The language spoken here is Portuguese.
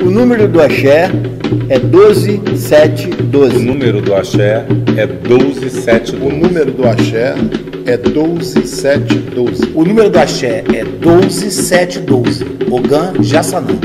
O número do axé é 12712. O número do axé é 12712. O número do axé é 12712. O número do axé é 12712. Ogan Jassanã.